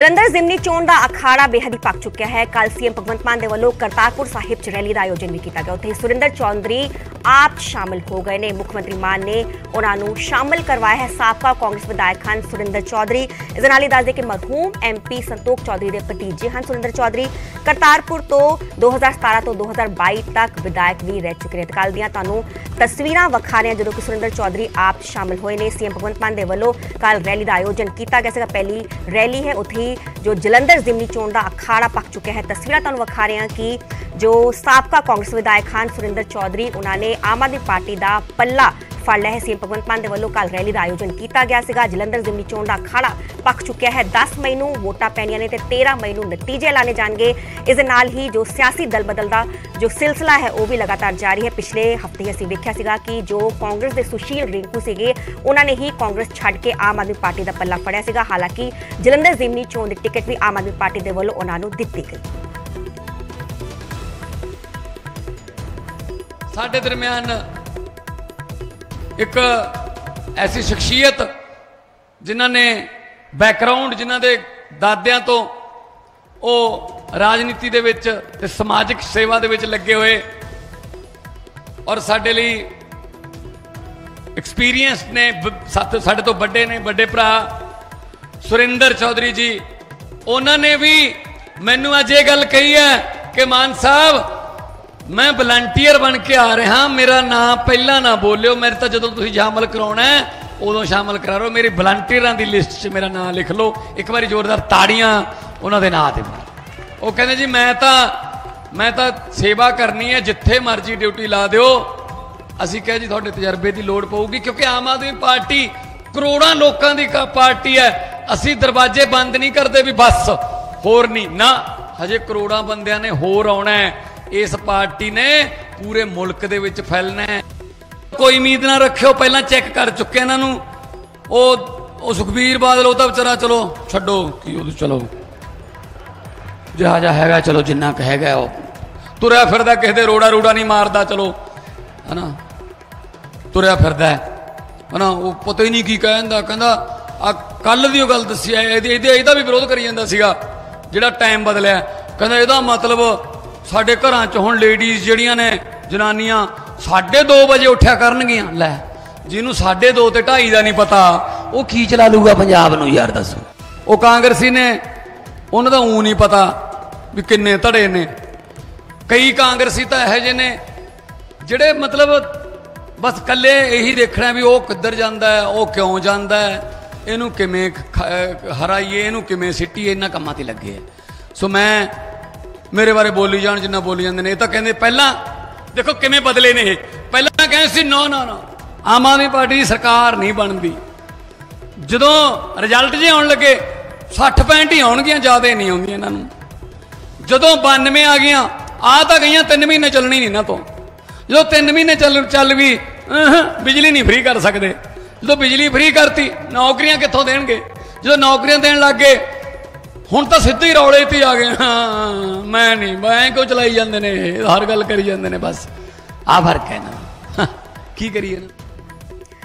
ਜਲੰਧਰ ਜ਼ਿਮਨੀ ਚੋਣ ਦਾ ਅਖਾੜਾ ਬੇਹੱਦ ਹੀ ਪੱਕ ਚੁੱਕਿਆ ਹੈ। ਕੱਲ ਸੀਐਮ ਭਗਵੰਤ ਮਾਨ ਦੇ ਵੱਲੋਂ ਕਰਤਾਰਪੁਰ ਸਾਹਿਬ ਚ ਰੈਲੀ ਦਾ ਆਯੋਜਨ ਵੀ ਕੀਤਾ ਗਿਆ। ਉੱਥੇ ਸੁਰਿੰਦਰ ਚੌਧਰੀ ਆਪ 'ਚ ਸ਼ਾਮਲ ਹੋ ਗਏ ਨੇ। ਮੁੱਖ ਮੰਤਰੀ ਮਾਨ ਨੇ ਉਹਨਾਂ ਨੂੰ ਸ਼ਾਮਲ ਕਰਵਾਇਆ ਹੈ। ਸਾਬਕਾ ਕਾਂਗਰਸ ਵਿਧਾਇਕ ਹਨ ਸੁਰਿੰਦਰ ਚੌਧਰੀ। ਇਸ ਦੇ ਨਾਲ ਹੀ ਦੱਸਦੇ ਕਿ ਮਰਹੂਮ ਐਮਪੀ ਸੰਤੋਖ ਚੌਧਰੀ ਦੇ ਭਤੀਜੇ ਹਨ ਸੁਰਿੰਦਰ ਚੌਧਰੀ। ਕਰਤਾਰਪੁਰ ਤੋਂ 2017 ਤੋਂ 2022 ਤੱਕ ਵਿਧਾਇਕ ਵੀ ਰਹਿ ਚੁੱਕੇ ਨੇ। ਤੇ ਕੱਲ ਦੀਆਂ ਤੁਹਾਨੂੰ ਤਸਵੀਰਾਂ ਵਿਖਾ ਰਹੇ ਹਾਂ, ਜਦੋਂ ਕਿ ਸੁਰਿੰਦਰ ਚੌਧਰੀ ਆਪ 'ਚ ਸ਼ਾਮਲ ਹੋਏ ਨੇ। ਸੀਐਮ ਭਗਵੰਤ ਮਾਨ ਦੇ ਵੱਲੋਂ ਕੱਲ ਰੈਲੀ ਦਾ ਆਯੋਜਨ ਕੀਤਾ ਗਿਆ ਸੀਗਾ। ਪਹਿਲੀ ਰੈਲੀ ਹੈ। ਉੱਥੇ ਹੀ ਜੋ ਜਲੰਧਰ ਜ਼ਿਮਨੀ ਚੋਣ ਦਾ ਅਖਾੜਾ ਪੱਕ ਚੁੱਕਿਆ ਹੈ। ਤਸਵੀਰਾਂ ਤੁਹਾਨੂੰ ਵਿਖਾ ਰਹੇ ਹਾਂ ਕਿ ਜੋ ਸਾਬਕਾ ਕਾਂਗਰਸ ਵਿਧਾਇਕ ਹਨ ਸੁਰਿੰਦਰ ਚੌਧਰੀ, ਉਹਨਾਂ ਨੇ ਆਮ ਆਦਮੀ ਪਾਰਟੀ ਦਾ ਪੱਲਾ ਫੜ ਲਿਆ ਹੈ। ਸੀਐਮ ਭਗਵੰਤ ਮਾਨ ਦੇ ਵੱਲੋਂ ਕੱਲ ਰੈਲੀ ਦਾ ਆਯੋਜਨ ਕੀਤਾ ਗਿਆ ਸੀਗਾ। ਜਲੰਧਰ ਜ਼ਿਮਨੀ ਚੋਣ ਦਾ ਅਖਾੜਾ ਪੱਕ ਚੁੱਕਿਆ ਹੈ। 10 ਮਈ ਨੂੰ ਵੋਟਾਂ ਪੈਣੀਆਂ ਨੇ ਤੇ 13 ਮਈ ਨੂੰ ਨਤੀਜੇ ਲਾਣੇ ਜਾਣਗੇ। ਇਸ ਦੇ ਨਾਲ ਹੀ ਜੋ ਸਿਆਸੀ ਦਲ ਬਦਲ ਦਾ ਜੋ ਸਿਲਸਿਲਾ ਹੈ, ਉਹ ਵੀ ਲਗਾਤਾਰ ਜਾਰੀ ਹੈ। ਪਿਛਲੇ ਹਫ਼ਤੇ ਅਸੀਂ ਵੇਖਿਆ ਸੀਗਾ ਕਿ ਜੋ ਕਾਂਗਰਸ ਦੇ ਸੁਸ਼ੀਲ ਰਿੰਕੂ ਸੀਗੇ, ਉਹਨਾਂ ਨੇ ਹੀ ਕਾਂਗਰਸ ਛੱਡ ਕੇ ਆਮ ਆਦਮੀ ਪਾਰਟੀ ਦਾ ਪੱਲਾ ਫੜਿਆ ਸੀਗਾ। ਹਾਲਾਂਕਿ ਜਲੰਧਰ ਜ਼ਿਮਨੀ ਚੋਣ ਦੀ ਟਿਕਟ ਵੀ ਆਮ ਆਦਮੀ ਪਾਰਟੀ ਦੇ ਵੱਲੋਂ ਉਹਨਾਂ ਨੂੰ ਦਿੱਤੀ ਗਈ। ਸਾਡੇ ਦਰਮਿਆਨ ਇੱਕ ਐਸੀ ਸ਼ਖਸੀਅਤ ਜਿਨ੍ਹਾਂ ਨੇ ਬੈਕਗ੍ਰਾਉਂਡ ਜਿਨ੍ਹਾਂ ਦੇ ਦਾਦਿਆਂ ਤੋਂ ਉਹ ਰਾਜਨੀਤੀ ਦੇ ਵਿੱਚ ਤੇ ਸਮਾਜਿਕ ਸੇਵਾ ਦੇ ਵਿੱਚ ਲੱਗੇ ਹੋਏ ਔਰ ਸਾਡੇ ਲਈ ਐਕਸਪੀਰੀਅੰਸ ਨੇ ਬ- ਸਾਡੇ ਤੋਂ ਵੱਡੇ ਨੇ, ਵੱਡੇ ਭਰਾ ਸੁਰਿੰਦਰ ਚੌਧਰੀ ਜੀ। ਉਹਨਾਂ ਨੇ ਵੀ ਮੈਨੂੰ ਅੱਜ ਇਹ ਗੱਲ ਕਹੀ ਹੈ ਕਿ ਮਾਨ ਸਾਹਿਬ ਮੈਂ ਵਲੰਟੀਅਰ ਬਣ ਕੇ ਆ ਰਿਹਾ, ਮੇਰਾ ਨਾਂ ਪਹਿਲਾਂ ਨਾ ਬੋਲਿਓ, ਮੇਰੇ ਤਾਂ ਜਦੋਂ ਤੁਸੀਂ ਸ਼ਾਮਲ ਕਰਾਉਣਾ ਉਦੋਂ ਸ਼ਾਮਲ ਕਰਾ ਲਓ ਮੇਰੀ ਵਲੰਟੀਅਰਾਂ ਦੀ ਲਿਸਟ 'ਚ ਮੇਰਾ ਨਾਂ ਲਿਖ ਲਓ। ਇੱਕ ਵਾਰੀ ਜ਼ੋਰਦਾਰ ਤਾੜੀਆਂ ਉਹਨਾਂ ਦੇ ਨਾਂ ਤੇ ਮਾਰੋ। ਉਹ ਕਹਿੰਦੇ ਜੀ, ਮੈਂ ਤਾਂ ਮੈਂ ਤਾਂ ਸੇਵਾ ਕਰਨੀ ਹੈ, ਜਿੱਥੇ ਮਰਜ਼ੀ ਡਿਊਟੀ ਲਾ ਦਿਓ। ਅਸੀਂ ਕਹੇ ਜੀ, ਤੁਹਾਡੇ ਤਜਰਬੇ ਦੀ ਲੋੜ ਪਊਗੀ, ਕਿਉਂਕਿ ਆਮ ਆਦਮੀ ਪਾਰਟੀ ਕਰੋੜਾਂ ਲੋਕਾਂ ਦੀ ਕ- ਪਾਰਟੀ ਹੈ। ਅਸੀਂ ਦਰਵਾਜ਼ੇ ਬੰਦ ਨਹੀਂ ਕਰਦੇ ਵੀ ਬਸ, ਹੋਰ ਨਹੀਂ। ਨਾ, ਹਜੇ ਕਰੋੜਾਂ ਬੰਦਿਆਂ ਨੇ ਹੋਰ ਆਉਣਾ ਹੈ। ਇਸ ਪਾਰਟੀ ਨੇ ਪੂਰੇ ਮੁਲਕ ਦੇ ਵਿੱਚ ਫੈਲਣਾ ਹੈ। ਕੋਈ ਉਮੀਦ ਨਾ ਰੱਖਿਓ, ਪਹਿਲਾਂ ਚੈੱਕ ਕਰ ਚੁੱਕੇ ਇਹਨਾਂ ਨੂੰ। ਉਹ ਉਹ ਸੁਖਬੀਰ ਬਾਦਲ, ਉਹ ਤਾਂ ਵਿਚਾਰਾ ਚਲੋ ਛੱਡੋ, ਕੀ ਉਹ ਚਲੋ। ਜਿਹਾ ਜਿਹਾ ਹੈਗਾ, ਚਲੋ ਜਿੰਨਾ ਕੁ ਹੈਗਾ ਉਹ। ਤੁਰਿਆ ਫਿਰਦਾ, ਕਿਸੇ ਦੇ ਰੋੜਾ ਰੂੜਾ ਨਹੀਂ ਮਾਰਦਾ, ਚਲੋ। ਹਨਾ? ਤੁਰਿਆ ਫਿਰਦਾ ਹੈ। ਹਨਾ? ਉਹ ਪਤਾ ਹੀ ਨਹੀਂ ਕੀ ਕਹਿੰਦਾ ਕਹਿੰਦਾ ਆ ਕੱਲ ਦੀ ਉਹ ਗੱਲ ਦੱਸੀ ਹੈ, ਇਹਦੇ, ਇਹਦੇ- ਇਹਦਾ ਵੀ ਵਿਰੋਧ ਕਰੀ ਜਾਂਦਾ ਸੀਗਾ, ਜਿਹੜਾ ਟਾਈਮ ਬਦਲਿਆ। ਕਹਿੰਦਾ, ਇਹਦਾ ਮਤਲਬ ਸਾਡੇ ਘਰਾਂ 'ਚ ਹੁਣ ਲੇਡੀਜ਼ ਜਿਹੜੀਆਂ ਨੇ, ਜਨਾਨੀਆਂ 2:30 ਵਜੇ ਉੱਠਿਆ ਕਰਨਗੀਆਂ। ਲੈ, ਜਿਹਨੂੰ 2:30 ਤੇ 2:30 ਦਾ ਨਹੀਂ ਪਤਾ, ਉਹ ਕੀ ਚਲਾ ਲੂਗਾ ਪੰਜਾਬ ਨੂੰ ਯਾਰ ਦੱਸੋ। ਉਹ ਕਾਂਗਰਸੀ ਨੇ, ਉਹਨਾਂ ਦਾ ਊ ਨਹੀਂ ਪਤਾ ਵੀ ਕਿੰਨੇ ਧੜੇ ਨੇ। ਕਈ ਕਾਂਗਰਸੀ ਤਾਂ ਇਹੋ ਜਿਹੇ ਨੇ, ਜਿਹੜੇ ਮਤਲਬ ਬਸ ਕੱਲੇ ਇਹੀ ਦੇਖਣਾ ਵੀ ਉਹ ਕਿੱਧਰ ਜਾਂਦਾ ਹੈ, ਉਹ ਕਿਉਂ ਜਾਂਦਾ ਹੈ, ਇਹਨੂੰ ਕਿਵੇਂ ਖ- ਹਰਾਈਏ, ਇਹਨੂੰ ਕਿਵੇਂ ਸਿੱਟੀਏ, ਇਹਨਾਂ ਕੰਮਾਂ ਤੇ ਲੱਗੇ ਆ। ਸੋ ਮੈਂ ਮੇਰੇ ਬਾਰੇ ਬੋਲੀ ਜਾਣ, ਜਿੰਨਾ ਬੋਲੀ ਜਾਂਦੇ ਨੇ। ਇਹ ਤਾਂ ਕਹਿੰਦੇ ਪਹਿਲਾਂ, ਦੇਖੋ ਕਿਵੇਂ ਬਦਲੇ ਨੇ ਇਹ। ਪਹਿਲਾਂ ਕਹਿੰਦੇ ਸੀ, ਨੋ ਨੋ ਨੋ, ਆਮ ਆਦਮੀ ਪਾਰਟੀ ਦੀ ਸਰਕਾਰ ਨਹੀਂ ਬਣਦੀ। ਜਦੋਂ ਰਿਜ਼ਲਟ ਜੇ ਆਉਣ ਲੱਗੇ 60 65 ਹੀ ਆਉਣਗੀਆਂ, ਜ਼ਿਆਦਾ ਨਹੀਂ ਆਉਂਦੀਆਂ ਇਹਨਾਂ ਨੂੰ। ਜਦੋਂ 92 ਆ ਗਈਆਂ ਆ ਤਾਂ ਗਈਆਂ 3 ਮਹੀਨੇ ਚੱਲਣੀ ਨਹੀਂ ਨਾ ਤੋਂ। ਜਦੋਂ 3 ਮਹੀਨੇ ਚੱਲ ਚੱਲ ਵੀ ਬਿਜਲੀ ਨਹੀਂ ਫ੍ਰੀ ਕਰ ਸਕਦੇ। ਜਦੋਂ ਬਿਜਲੀ ਫ੍ਰੀ ਕਰਤੀ, ਨੌਕਰੀਆਂ ਕਿੱਥੋਂ ਦੇਣਗੇ? ਜਦੋਂ ਨੌਕਰੀਆਂ ਦੇਣ ਲੱਗ ਗਏ ਹੁਣ ਤਾਂ ਸਿੱਧੇ ਹੀ ਰੌਲੇ ਤੇ ਆ ਗਏ। ਹਾਂ, ਮੈਂ ਨਹੀਂ, ਮੈਂ ਕਿਉਂ ਚਲਾਈ ਜਾਂਦੇ ਨੇ ਹਰ ਗੱਲ ਕਰੀ ਜਾਂਦੇ ਨੇ ਬਸ। ਆ ਫ਼ਰਕ ਹੈ ਨਾ ਕੀ ਕਰੀਏ ਨਾ?